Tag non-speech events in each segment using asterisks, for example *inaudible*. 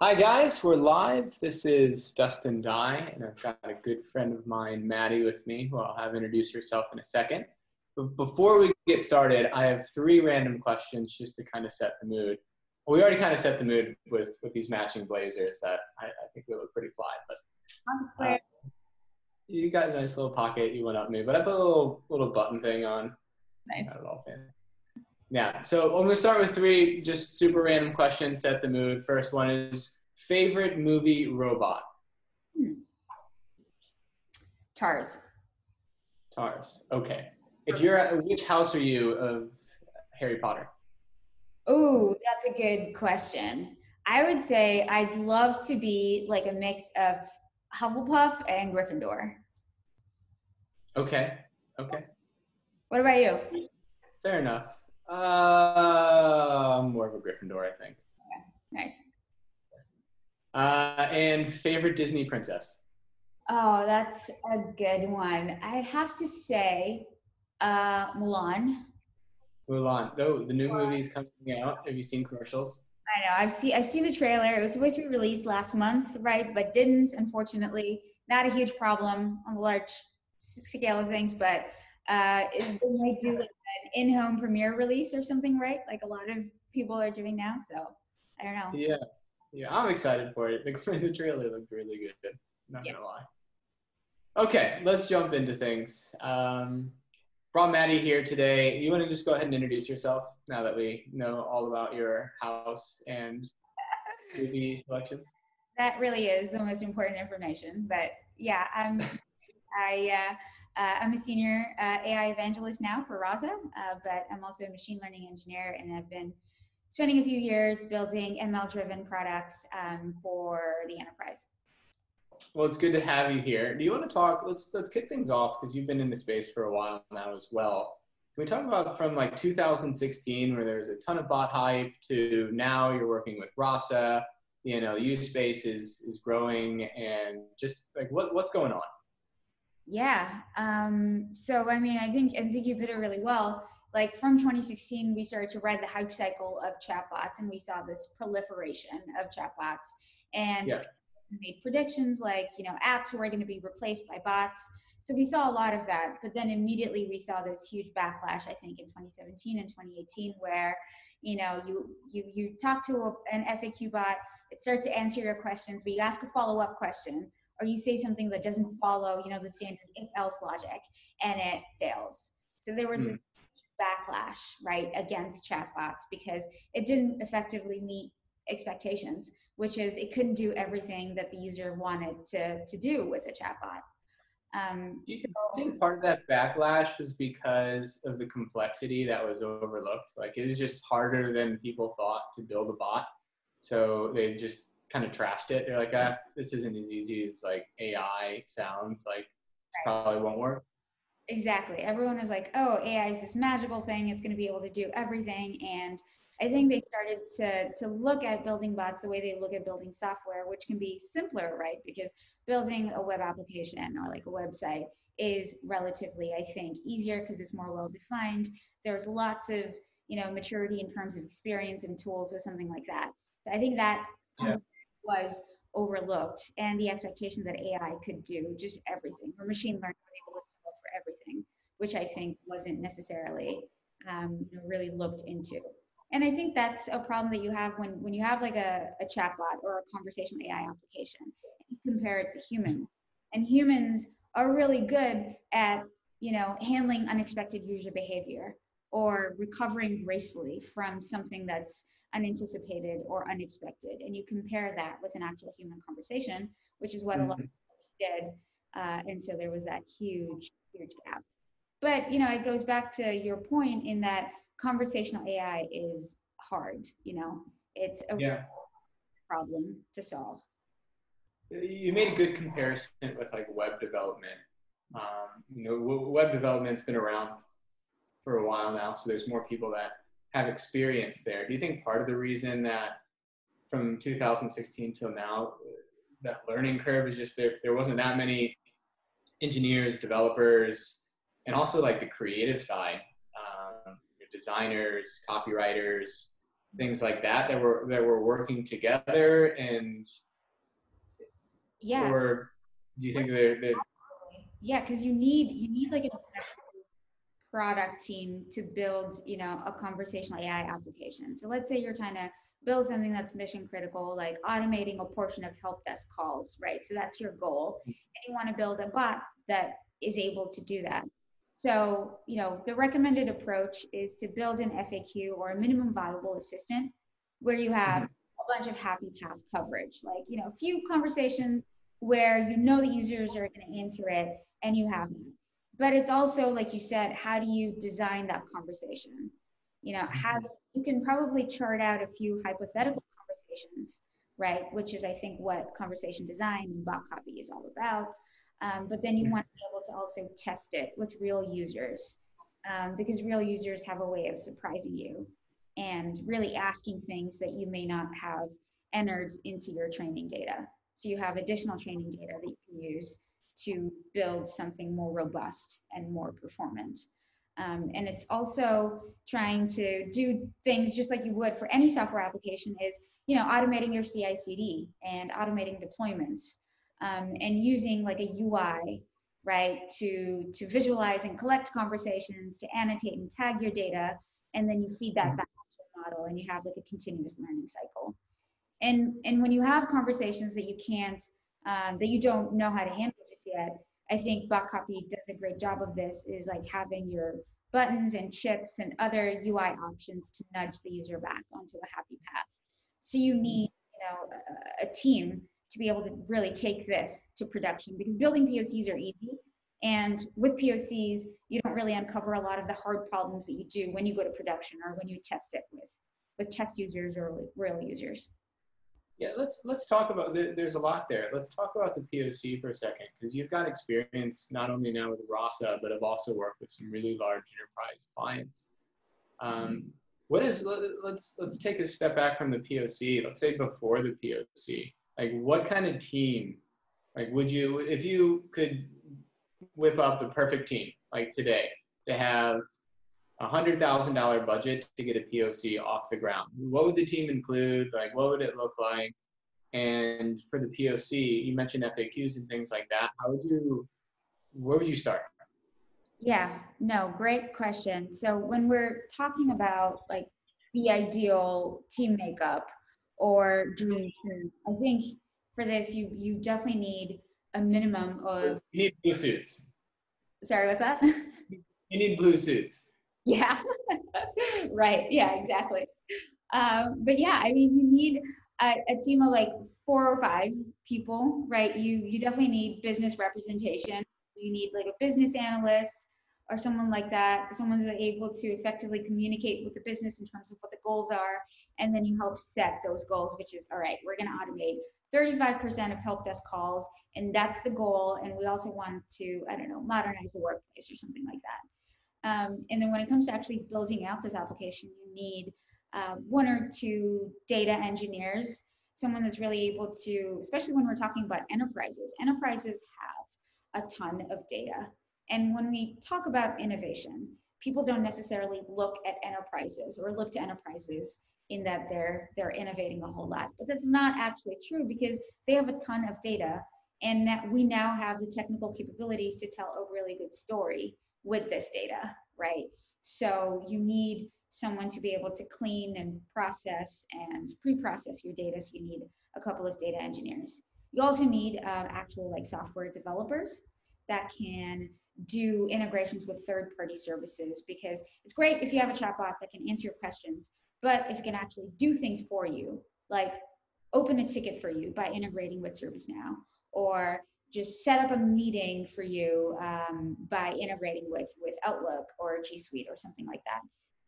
Hi guys, we're live. This is Dustin Dye, and I've got a good friend of mine, Maddie, with me, who I'll have introduce herself in a second. But before we get started, I have three random questions just to kind of set the mood. Well, we already kind of set the mood with with these matching blazers that I, I think we look pretty fly. But uh, you got a nice little pocket you went up me, but I put a little little button thing on. Nice. Not at all fancy. Yeah. So I'm gonna start with three just super random questions. Set the mood. First one is favorite movie robot. Hmm. Tars. Tars. Okay. If you're at which house are you of Harry Potter? Oh, that's a good question. I would say I'd love to be like a mix of Hufflepuff and Gryffindor. Okay. Okay. What about you? Fair enough. Uh, more of a Gryffindor, I think. Nice. Uh, and favorite Disney princess. Oh, that's a good one. I'd have to say uh, Mulan. Mulan. Though the new movie's coming out. Have you seen commercials? I know. I've seen I've seen the trailer. It was supposed to be released last month, right? But didn't, unfortunately. Not a huge problem on the large scale of things, but uh, is it- they might do like an in-home premiere release or something, right? Like a lot of people are doing now. So I don't know. Yeah. Yeah, I'm excited for it. *laughs* The, the trailer looked really good. Not Yeah. gonna lie. Okay, let's jump into things. Um, brought Maddie here today. You want to just go ahead and introduce yourself now that we know all about your house and *laughs* movie selections? That really is the most important information. But yeah, I'm *laughs* I uh, uh, I'm a senior uh, AI evangelist now for Rasa, uh, but I'm also a machine learning engineer, and I've been spending a few years building ML-driven products um, for the enterprise. Well, it's good to have you here. Do you want to talk? Let's let's kick things off because you've been in the space for a while now as well. Can we talk about from like 2016, where there was a ton of bot hype, to now you're working with Rasa. You know, use space is is growing, and just like what what's going on? Yeah. Um, so I mean, I think I think you put it really well. Like from 2016, we started to ride the hype cycle of chatbots, and we saw this proliferation of chatbots. And Yeah. made predictions like you know apps were going to be replaced by bots. So we saw a lot of that. But then immediately we saw this huge backlash. I think in 2017 and 2018, where you know you you you talk to a, an FAQ bot, it starts to answer your questions, but you ask a follow up question or you say something that doesn't follow, you know, the standard if else logic and it fails. So there was this backlash, right, against chatbots because it didn't effectively meet expectations, which is it couldn't do everything that the user wanted to, to do with a chatbot. Um, Do you so, think part of that backlash was because of the complexity that was overlooked? Like it was just harder than people thought to build a bot, so they just kind of trashed it. They're like, ah, this isn't as easy as like AI sounds. Like probably won't work. Exactly. Everyone was like, oh, AI is this magical thing. It's going to be able to do everything. And I think they started to, to look at building bots the way they look at building software, which can be simpler, right? Because building a web application or like a website is relatively, I think, easier because it's more well defined. There's lots of, you know, maturity in terms of experience and tools or something like that. So I think that Yeah. Was overlooked and the expectation that AI could do just everything, or machine learning was able to solve for everything, which I think wasn't necessarily um, you know, really looked into. And I think that's a problem that you have when, when you have like a, a chatbot or a conversational AI application, and compare it to human. And humans are really good at, you know, handling unexpected user behavior or recovering gracefully from something that's unanticipated or unexpected. And you compare that with an actual human conversation, which is what a lot of folks did. Uh, and so there was that huge, huge gap. But you know, it goes back to your point in that conversational AI is hard. You know, it's a Yeah. problem to solve. You made a good comparison with like web development. Um, you know, web development's been around for a while now, so there's more people that have experience there. Do you think part of the reason that from 2016 till now, that learning curve is just there? There wasn't that many engineers, developers, and also like the creative side, um, designers, copywriters, things like that that were that were working together and yeah or do you think they're, they're yeah because you need you need like an product team to build you know a conversational ai application. So let's say you're trying to build something that's mission critical like automating a portion of help desk calls right? So that's your goal. Mm-hmm. And you want to build a bot that is able to do that. So you know the recommended approach is to build an faq or a minimum viable assistant where you have mm-hmm. a bunch of happy path coverage. Like you know a few conversations where you know the users are going to answer it and you have that but it's also like you said how do you design that conversation? You know have you can probably chart out a few hypothetical conversations right? Which is i think what conversation design and bot copy is all about. Um, but then you want to be able to also test it with real users um, because real users have a way of surprising you and really asking things that you may not have entered into your training data. So you have additional training data that you can use to build something more robust and more performant. Um, and it's also trying to do things just like you would for any software application is, you know, automating your CI/CD and automating deployments um, and using like a UI, right, to to visualize and collect conversations, to annotate and tag your data, and then you feed that back to a model, and you have like a continuous learning cycle. And and when you have conversations that you can't, um, that you don't know how to handle yet. I think Bot Copy does a great job of this, is like having your buttons and chips and other UI options to nudge the user back onto a happy path. So you mm-hmm. need, you know, a, a team to be able to really take this to production because building POCs are easy. And with POCs, you don't really uncover a lot of the hard problems that you do when you go to production or when you test it with, with test users or real users. Yeah, let's let's talk about. There's a lot there. Let's talk about the POC for a second, because you've got experience not only now with Rasa, but have also worked with some really large enterprise clients. Um, what is? Let's let's take a step back from the POC. Let's say before the POC, like what kind of team, like would you, if you could whip up the perfect team, like today, to have a hundred thousand dollar budget to get a POC off the ground. What would the team include? Like, what would it look like? And for the POC, you mentioned FAQs and things like that. How would you? Where would you start? Yeah, no, great question. So when we're talking about like the ideal team makeup or dream team, I think for this you you definitely need a minimum of. You need blue suits. Sorry, what's that? You need blue suits. Yeah, *laughs* right. Yeah, exactly. Um, but yeah, I mean, you need a, a, team of like four or five people, right? You you definitely need business representation. You need like a business analyst or someone like that. Someone's able to effectively communicate with the business in terms of what the goals are, and then you help set those goals, which is all right. We're going to automate 35% of help desk calls, and that's the goal. And we also want to, I don't know, modernize the workplace or something like that. Um, and then when it comes to actually building out this application, you need uh, one or two data engineers, someone that's really able to, especially when we're talking about enterprises. Enterprises have a ton of data. And when we talk about innovation, people don't necessarily look at enterprises or look to enterprises in that they're they're innovating a whole lot. But that's not actually true because they have a ton of data and that we now have the technical capabilities to tell a really good story with this data, right? So you need someone to be able to clean and process and pre-process your data. So you need a couple of data engineers. You also need uh, actual like software developers that can do integrations with third-party services because it's great if you have a chatbot that can answer your questions, but if it can actually do things for you, like open a ticket for you by integrating with ServiceNow, or just set up a meeting for you um, by integrating with with Outlook or G Suite or something like that.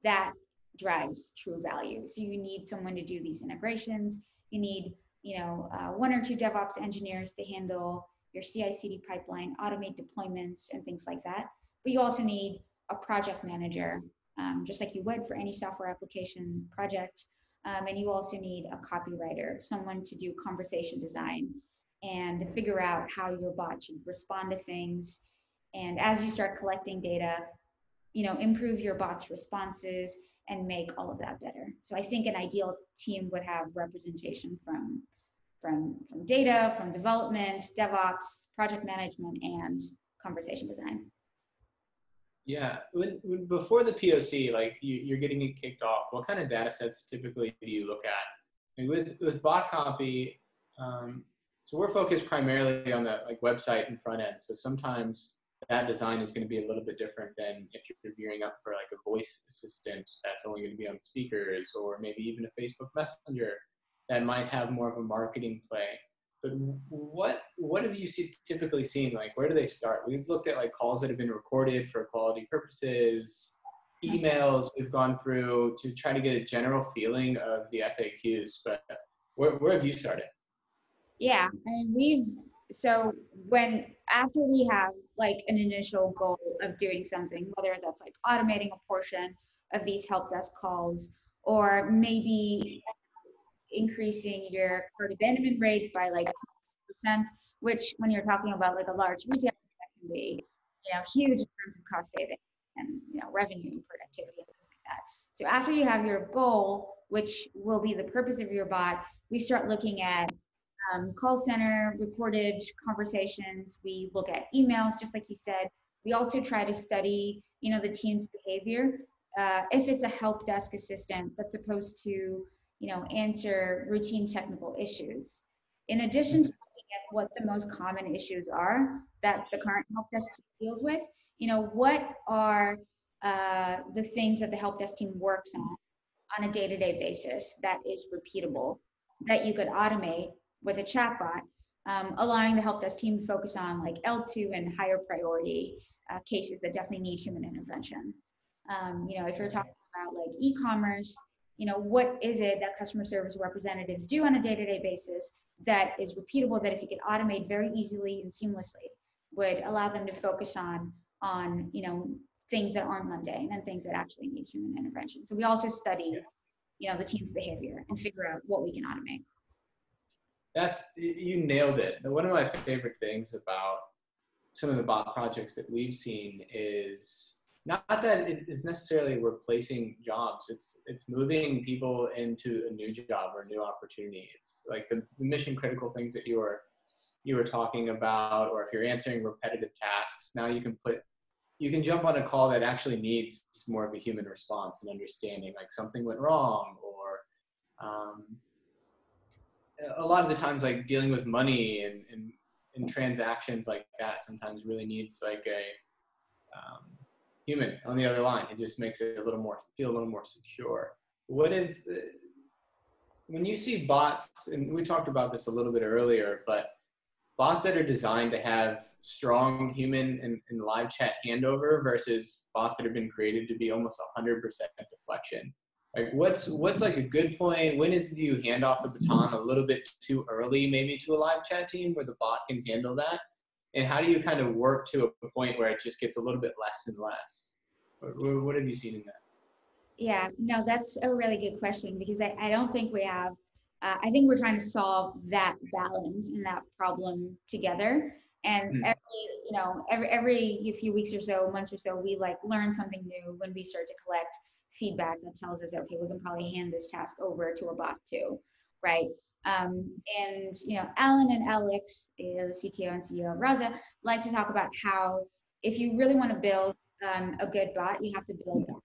That drives true value. So you need someone to do these integrations. You need you know uh, one or two DevOps engineers to handle your CI/CD pipeline, automate deployments, and things like that. But you also need a project manager, um, just like you would for any software application project. Um, and you also need a copywriter, someone to do conversation design and figure out how your bot should respond to things. And as you start collecting data, you know, improve your bot's responses and make all of that better. So I think an ideal team would have representation from from from data, from development, DevOps, project management, and conversation design. Yeah, when, when before the POC, like you, are getting it kicked off, what kind of data sets typically do you look at? with with bot copy, um, so we're focused primarily on the like website and front end. So sometimes that design is going to be a little bit different than if you're gearing up for like a voice assistant that's only going to be on speakers or maybe even a Facebook Messenger that might have more of a marketing play. But what what have you see, typically seen? Like where do they start? We've looked at like calls that have been recorded for quality purposes, emails we've gone through to try to get a general feeling of the FAQs. But where, where have you started? Yeah, I mean we've so when after we have like an initial goal of doing something, whether that's like automating a portion of these help desk calls or maybe increasing your cart abandonment rate by like percent, which when you're talking about like a large retailer, that can be you know huge in terms of cost saving and you know revenue and productivity and things like that. So after you have your goal, which will be the purpose of your bot, we start looking at um, call center recorded conversations. We look at emails, just like you said. We also try to study, you know, the team's behavior. Uh, if it's a help desk assistant that's supposed to, you know, answer routine technical issues. In addition to looking at what the most common issues are that the current help desk deals with, you know, what are uh, the things that the help desk team works on on a day-to-day basis that is repeatable that you could automate with a chatbot, um, allowing the help desk team to focus on like L2 and higher priority uh, cases that definitely need human intervention. Um, you know, if you're talking about like e-commerce, you know, what is it that customer service representatives do on a day-to-day basis that is repeatable that if you could automate very easily and seamlessly would allow them to focus on on you know things that aren't mundane and things that actually need human intervention. So we also study, you know, the team's behavior and figure out what we can automate. That's you nailed it. One of my favorite things about some of the bot projects that we've seen is not that it is necessarily replacing jobs. It's it's moving people into a new job or a new opportunity. It's like the, the mission critical things that you were you were talking about, or if you're answering repetitive tasks, now you can put you can jump on a call that actually needs more of a human response and understanding, like something went wrong, or um, a lot of the times like dealing with money and, and, and transactions like that sometimes really needs like a um, human on the other line. It just makes it a little more feel a little more secure. What if uh, when you see bots, and we talked about this a little bit earlier, but bots that are designed to have strong human and, and live chat handover versus bots that have been created to be almost 100% deflection like what's what's like a good point? When is do you hand off the baton a little bit too early maybe to a live chat team where the bot can handle that? And how do you kind of work to a point where it just gets a little bit less and less? What, what have you seen in that? Yeah no that's a really good question because i, I don't think we have uh, i think we're trying to solve that balance and that problem together. And mm. every you know every every few weeks or so months or so we like learn something new when we start to collect feedback that tells us, okay, we can probably hand this task over to a bot too, right? Um, and you know, Alan and Alex, uh, the CTO and CEO of Rasa, like to talk about how if you really want to build um, a good bot, you have to build one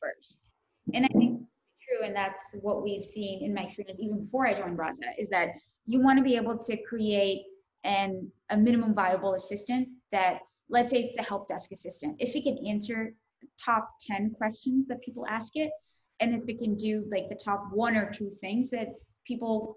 first. And I think true, and that's what we've seen in my experience even before I joined Rasa, is that you want to be able to create an a minimum viable assistant that let's say it's a help desk assistant. If it can answer top 10 questions that people ask it. And if it can do like the top one or two things that people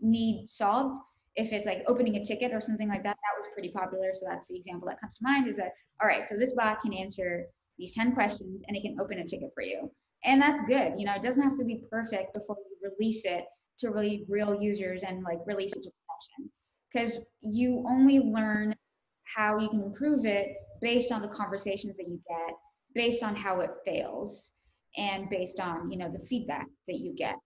need solved if it's like opening a ticket or something like that that was pretty popular. So that's the example that comes to mind is that all right so this bot can answer these 10 questions and it can open a ticket for you. And that's good you know it doesn't have to be perfect before you release it to really real users and like release it to production. Because you only learn how you can improve it based on the conversations that you get based on how it fails and based on you know the feedback that you get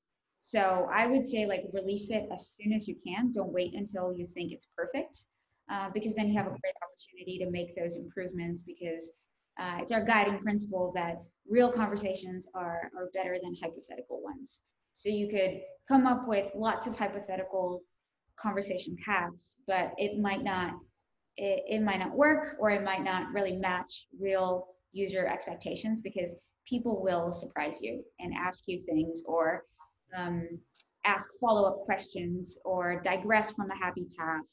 so i would say like release it as soon as you can don't wait until you think it's perfect uh, because then you have a great opportunity to make those improvements because uh, it's our guiding principle that real conversations are, are better than hypothetical ones. So you could come up with lots of hypothetical conversation paths, but it might not it, it might not work or it might not really match real user expectations because people will surprise you and ask you things or um, ask follow-up questions or digress from a happy path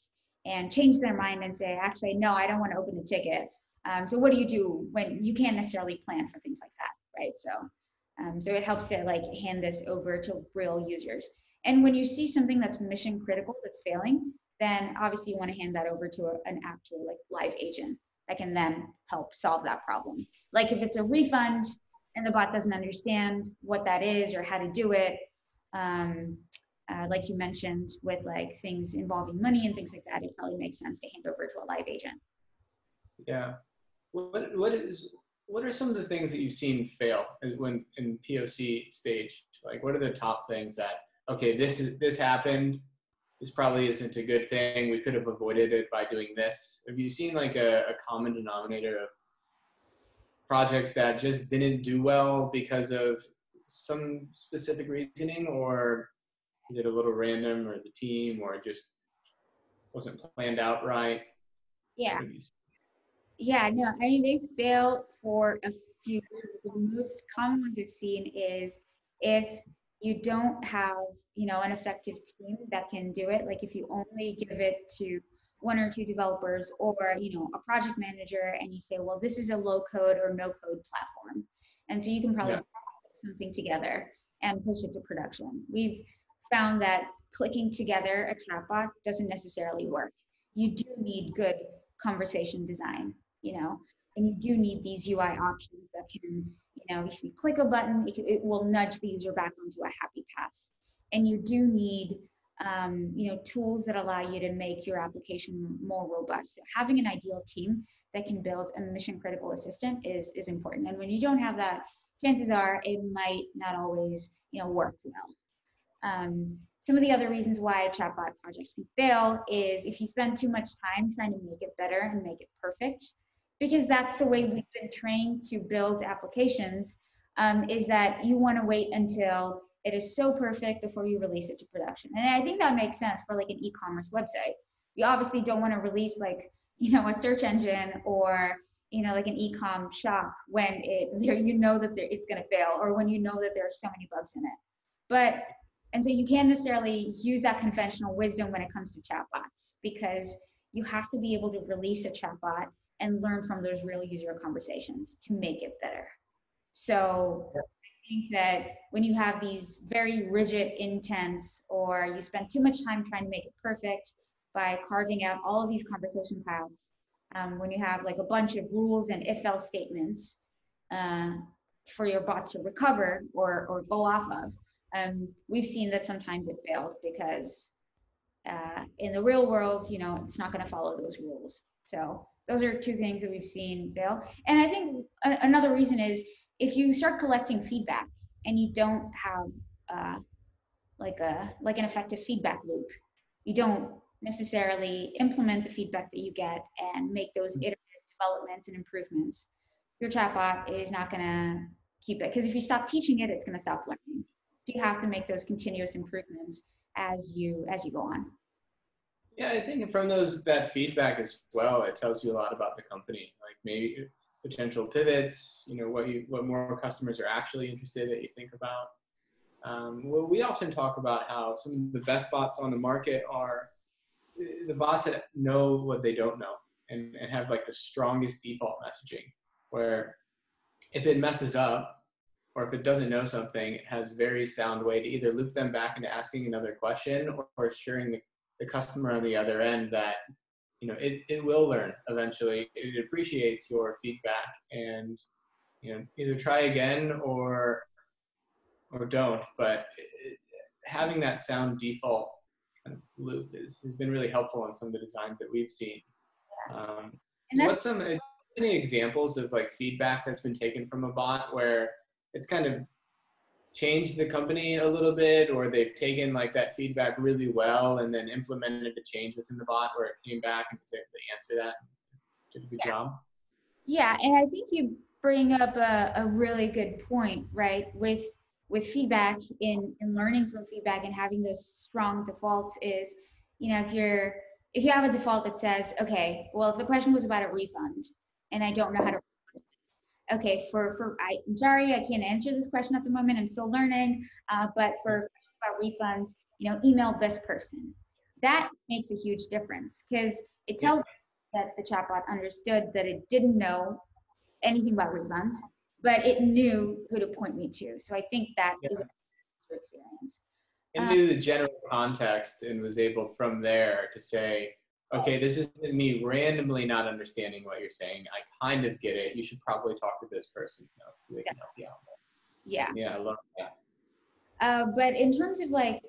and change their mind and say actually no i don't want to open a ticket. Um, so what do you do when you can't necessarily plan for things like that right? So um, so it helps to like hand this over to real users. And when you see something that's mission critical that's failing then obviously you want to hand that over to a, an actual like live agent that can then help solve that problem. Like if it's a refund and the bot doesn't understand what that is or how to do it, um, uh, like you mentioned with like things involving money and things like that, it probably makes sense to hand over to a live agent. Yeah. What, what is what are some of the things that you've seen fail when in POC stage? Like what are the top things that okay, this is this happened, this probably isn't a good thing. We could have avoided it by doing this. Have you seen like a, a common denominator of projects that just didn't do well because of some specific reasoning, or is it a little random, or the team, or just wasn't planned out right? Yeah. Yeah, no, I mean, they fail for a few reasons. The most common ones I've seen is if you don't mm-hmm. have you know an effective team that can do it. Like if you only give it to one or two developers or you know a project manager and you say well this is a low code or no code platform. And so you can probably yeah. put something together and push it to production. We've found that clicking together a chatbot doesn't necessarily work. You do need good conversation design you know and you do need these ui options that can you know, if you click a button, it, it will nudge the user back onto a happy path. And you do need, um, you know, tools that allow you to make your application more robust. So having an ideal team that can build a mission critical assistant is, is important. And when you don't have that, chances are it might not always, you know, work well. Um, some of the other reasons why chatbot projects can fail is if you spend too much time trying to make it better and make it perfect, because that's the way we've been trained to build applications um, is that you want to wait until it is so perfect before you release it to production. And i think that makes sense for like an e-commerce website. You obviously don't want to release like you know a search engine or you know like an e-com shop when it *laughs* there you know that it's going to fail or when you know that there are so many bugs in it. But and so you can't necessarily use that conventional wisdom when it comes to chatbots because you have to be able to release a chatbot and learn from those real user conversations to make it better. So I think that when you have these very rigid intents or you spend too much time trying to make it perfect by carving out all of these conversation paths, um, when you have like a bunch of rules and if else statements uh, for your bot to recover or, or go off of, um, we've seen that sometimes it fails because uh, in the real world, you know, it's not going to follow those rules. So those are two things that we've seen Bill. And I think a- another reason is if you start collecting feedback and you don't have uh, like a like an effective feedback loop, you don't necessarily implement the feedback that you get and make those iterative developments and improvements. Your chatbot is not going to keep it because if you stop teaching it, it's going to stop learning. So you have to make those continuous improvements as you as you go on. Yeah, I think from those that feedback as well, it tells you a lot about the company. Like maybe potential pivots, you know, what you what more customers are actually interested that you think about. Um, well, we often talk about how some of the best bots on the market are the bots that know what they don't know and, and have like the strongest default messaging where if it messes up or if it doesn't know something, it has very sound way to either loop them back into asking another question or, assuring the the customer on the other end that you know it, it will learn eventually. It appreciates your feedback and you know either try again or or don't. But it, having that sound default kind of loop is, has been really helpful in some of the designs that we've seen. Um, what's some any examples of like feedback that's been taken from a bot where it's kind of changed the company a little bit or they've taken like that feedback really well and then implemented a change within the bot where it came back and was able to answer that did a good yeah. job Yeah, and I think you bring up a, a really good point, right? With with feedback in, in learning from feedback and having those strong defaults is, you know, if you're if you have a default that says, okay, well, if the question was about a refund and I don't know how to okay, for, for I, am sorry, I can't answer this question at the moment. I'm still learning. Uh, but for questions about refunds, you know, email this person. That makes a huge difference because it tells that the chatbot understood that it didn't know anything about refunds, but it knew who to point me to. So I think that yeah. is a experience. It knew the general context and was able from there to say, okay, this isn't me randomly not understanding what you're saying. I kind of get it. You should probably talk to this person you know, so they can help you out. Yeah. Yeah, I love that. Uh, but in terms of like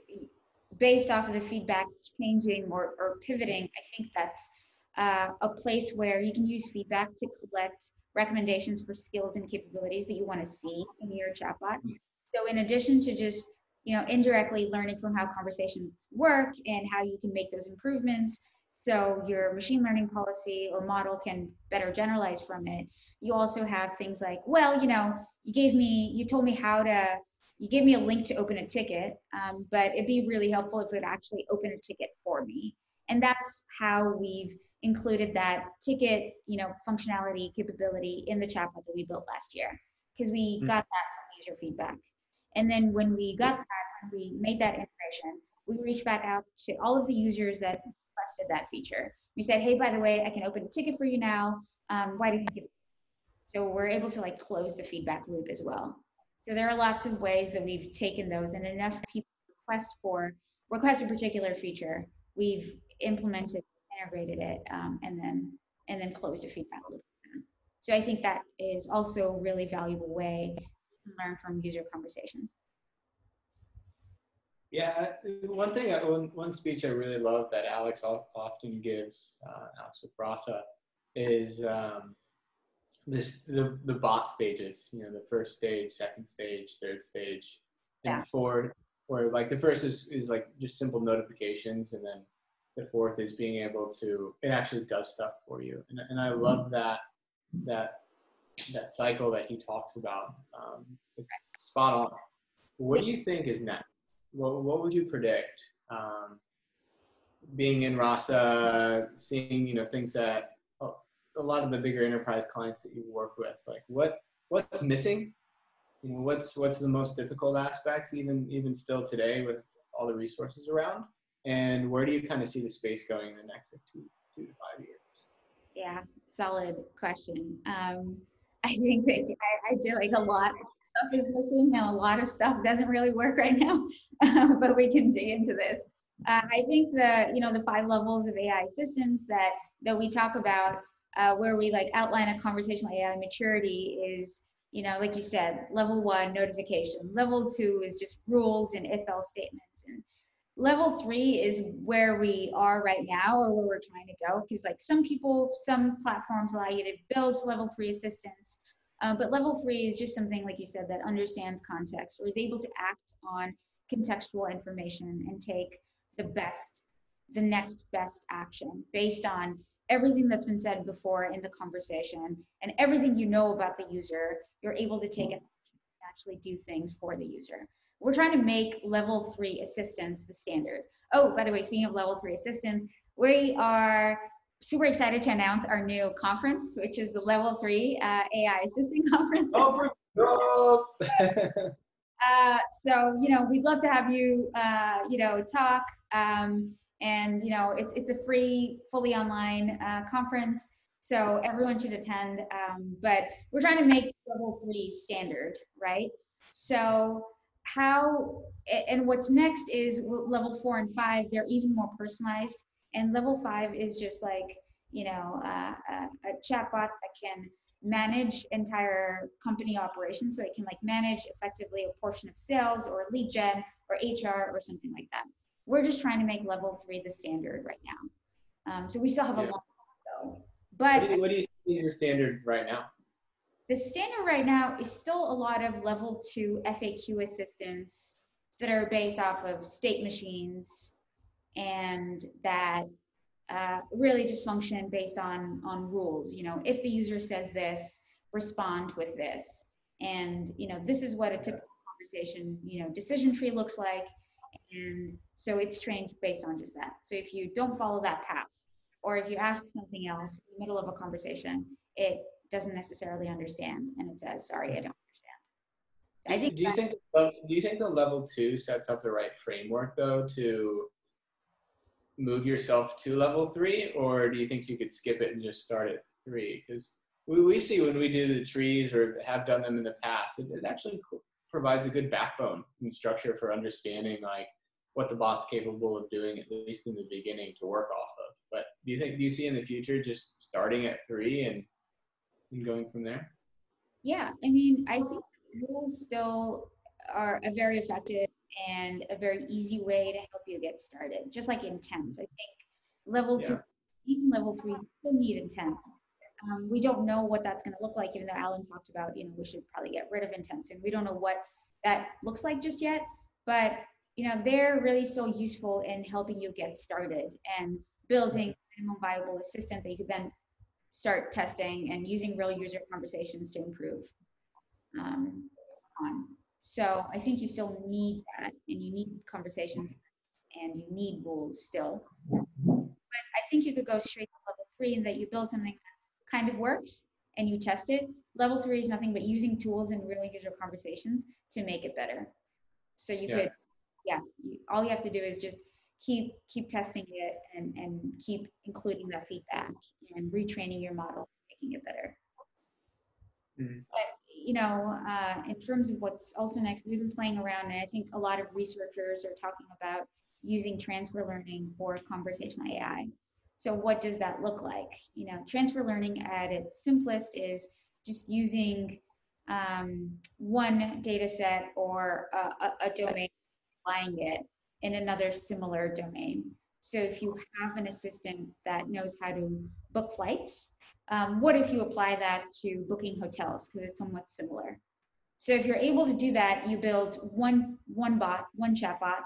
based off of the feedback changing or, or pivoting, I think that's uh, a place where you can use feedback to collect recommendations for skills and capabilities that you want to see in your chatbot. So in addition to just you know indirectly learning from how conversations work and how you can make those improvements so your machine learning policy or model can better generalize from it. You also have things like well you know you gave me you told me how to you gave me a link to open a ticket um, but it'd be really helpful if it would actually open a ticket for me. And that's how we've included that ticket you know functionality capability in the chatbot that we built last year because we mm-hmm. got that from user feedback. And then when we got that we made that integration we reached back out to all of the users that requested that feature. We said, hey, by the way, I can open a ticket for you now. Um, why didn't you give So we're able to like close the feedback loop as well. So there are lots of ways that we've taken those and enough people request for request a particular feature, we've implemented, integrated it, um, and then and then closed a feedback loop. So I think that is also a really valuable way to learn from user conversations. Yeah, one thing, one, one speech I really love that Alex often gives, uh, Alex with Rasa, is um, this the, the bot stages. You know, the first stage, second stage, third stage, and yeah. four. Where like the first is is like just simple notifications, and then the fourth is being able to it actually does stuff for you, and and I love that that that cycle that he talks about. Um, it's spot on. What do you think is next? What, what would you predict? Um, being in Rasa, seeing you know things that oh, a lot of the bigger enterprise clients that you work with, like what what's missing? You know, what's what's the most difficult aspects, even even still today with all the resources around? And where do you kind of see the space going in the next like, two two to five years? Yeah, solid question. Um, *laughs* I think that I, I did like a lot stuff is missing and a lot of stuff doesn't really work right now, *laughs* but we can dig into this. Uh, I think the you know the five levels of AI assistants that that we talk about, uh, where we like outline a conversational AI maturity is you know like you said, level one notification, level two is just rules and if else statements, and level three is where we are right now or where we're trying to go because like some people some platforms allow you to build level three assistants uh, but level three is just something, like you said, that understands context or is able to act on contextual information and take the best, the next best action based on everything that's been said before in the conversation and everything you know about the user, you're able to take it and actually do things for the user. We're trying to make level three assistants the standard. Oh, by the way, speaking of level three assistants, we are super excited to announce our new conference, which is the Level 3 uh, AI Assistant *laughs* Conference. Oh, *laughs* uh, so, you know, we'd love to have you, uh, you know, talk. Um, and, you know, it's, it's a free, fully online uh, conference. So everyone should attend. Um, but we're trying to make Level 3 standard, right? So how, and what's next is level four and five, they're even more personalized and level five is just like, you know, uh, a, a chatbot that can manage entire company operations. So it can like manage effectively a portion of sales or lead gen or HR or something like that. We're just trying to make level three the standard right now. Um, so we still have yeah. a long way to go. But what do, you, what do you think is the standard right now? The standard right now is still a lot of level two FAQ assistants that are based off of state machines and that uh, really just function based on on rules. You know, if the user says this, respond with this, and you know, this is what a typical conversation, you know, decision tree looks like, and so it's trained based on just that. So if you don't follow that path, or if you ask something else in the middle of a conversation, it doesn't necessarily understand, and it says, "Sorry, I don't." Understand. I think. Do you think? Do you think the level two sets up the right framework though to move yourself to level three, or do you think you could skip it and just start at three? Because we, we see when we do the trees or have done them in the past, it, it actually provides a good backbone and structure for understanding like what the bot's capable of doing at least in the beginning to work off of. But do you think do you see in the future just starting at three and, and going from there? Yeah, I mean, I think rules still are a very effective and a very easy way to help you get started. Just like intents, I think level yeah. two, even level three, still need intent. Um, we don't know what that's going to look like, even though Alan talked about, you know, we should probably get rid of intents, and we don't know what that looks like just yet. But you know, they're really so useful in helping you get started and building minimum viable assistant that you could then start testing and using real user conversations to improve um, on. So I think you still need that and you need conversation and you need rules still. But I think you could go straight to level three and that you build something that kind of works and you test it. Level three is nothing but using tools and real user conversations to make it better. So you yeah. could, yeah, you, all you have to do is just keep keep testing it and and keep including that feedback and retraining your model, making it better. Mm-hmm. But you know, uh, in terms of what's also next, we've been playing around, and I think a lot of researchers are talking about using transfer learning for conversational AI. So, what does that look like? You know, transfer learning at its simplest is just using um, one data set or a, a, a domain, applying it in another similar domain. So, if you have an assistant that knows how to book flights, um, what if you apply that to booking hotels because it's somewhat similar? So if you're able to do that, you build one one bot, one chatbot,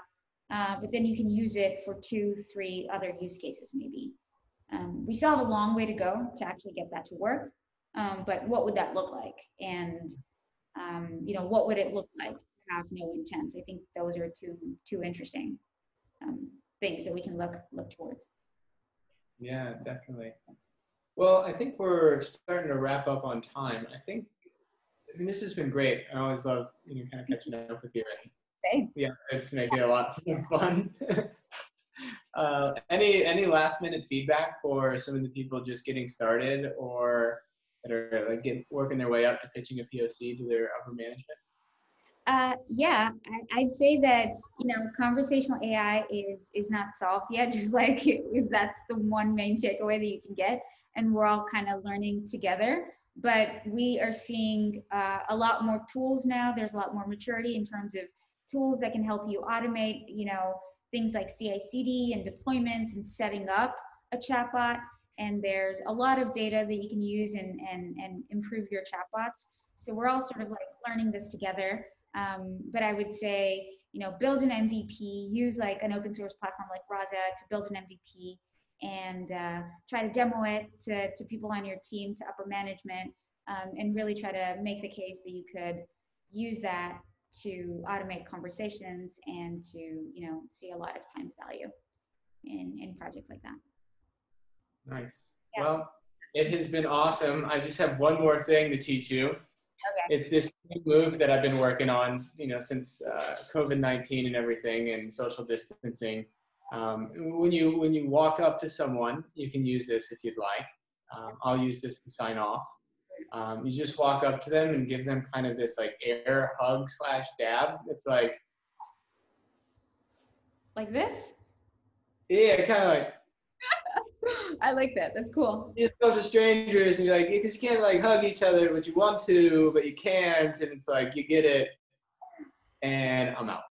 uh, but then you can use it for two, three other use cases maybe. Um, we still have a long way to go to actually get that to work, um, but what would that look like? And um, you know, what would it look like to have no intents? I think those are two two interesting um, things that we can look look towards. Yeah, definitely. Well, I think we're starting to wrap up on time. I think I mean, this has been great. I always love you know kind of catching up with you and yeah, it's making it a lot more fun. *laughs* uh, any any last minute feedback for some of the people just getting started or that are like getting, working their way up to pitching a POC to their upper management? Uh, yeah, I, would say that you know conversational AI is is not solved yet. *laughs* Just like if that's the one main takeaway that you can get, and we're all kind of learning together. But we are seeing uh, a lot more tools now. There's a lot more maturity in terms of tools that can help you automate, you know, things like CI/CD and deployments and setting up a chatbot. And there's a lot of data that you can use and and and improve your chatbots. So we're all sort of like learning this together. Um, but I would say, you know, build an MVP, use like an open source platform like Rasa to build an MVP and uh, try to demo it to, to people on your team, to upper management, um, and really try to make the case that you could use that to automate conversations and to you know see a lot of time value in in projects like that. Nice. Yeah. Well, it has been awesome. I just have one more thing to teach you. Okay. It's this move that I've been working on, you know, since uh, COVID nineteen and everything, and social distancing. Um, when you when you walk up to someone, you can use this if you'd like. Um, I'll use this to sign off. Um, you just walk up to them and give them kind of this like air hug slash dab. It's like like this. Yeah, kind of like. *laughs* I like that. That's cool. You just go to strangers and you're like, because you can't like hug each other, but you want to, but you can't, and it's like you get it, and I'm out.